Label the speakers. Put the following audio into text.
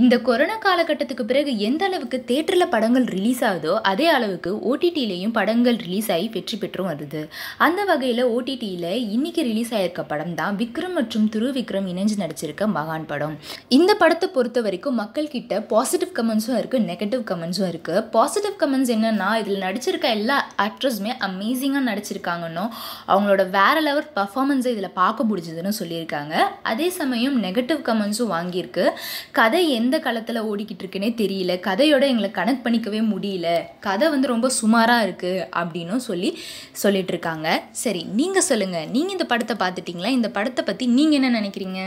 Speaker 1: இந்த கொரோனா காலகட்டத்துக்கு பிறகு எந்த அளவுக்கு தேட்டரில் படங்கள் ரிலீஸ் ஆகுதோ அதே அளவுக்கு ஓடிடியிலையும் படங்கள் ரிலீஸ் ஆகி வெற்றி பெற்றும் வருது. அந்த வகையில் ஓடிடியில் இன்னைக்கு ரிலீஸ் ஆகியிருக்க படம் தான் விக்ரம் மற்றும் துரு விக்ரம் இணைஞ்சு நடிச்சிருக்க மகான் படம். இந்த படத்தை பொறுத்த வரைக்கும் மக்கள் கிட்ட பாசிட்டிவ் கமெண்ட்ஸும் இருக்குது நெகட்டிவ் கமெண்ட்ஸும் இருக்குது பாசிட்டிவ் கமெண்ட்ஸ் என்னன்னா இதில் நடிச்சிருக்க எல்லா ஆக்ட்ரஸுமே அமேசிங்காக நடிச்சிருக்காங்கன்னு அவங்களோட வேற லெவல் பர்ஃபார்மன்ஸை இதில் பார்க்க முடிஞ்சதுன்னு சொல்லியிருக்காங்க. அதே சமயம் நெகட்டிவ் கமெண்ட்ஸும் வாங்கியிருக்கு. கதை எந்த களத்தில் ஓடிக்கிட்டு இருக்குன்னே தெரியல. கதையோட எங்களை கனெக்ட் பண்ணிக்கவே முடியல. கதை வந்து ரொம்ப சுமாராக இருக்குது அப்படின்னும் சொல்லி சொல்லிட்டு இருக்காங்க சரி நீங்கள் சொல்லுங்கள் நீங்கள் இந்த படத்தை பார்த்துட்டிங்களா? இந்த படத்தை பற்றி நீங்கள் என்ன நினைக்கிறீங்க?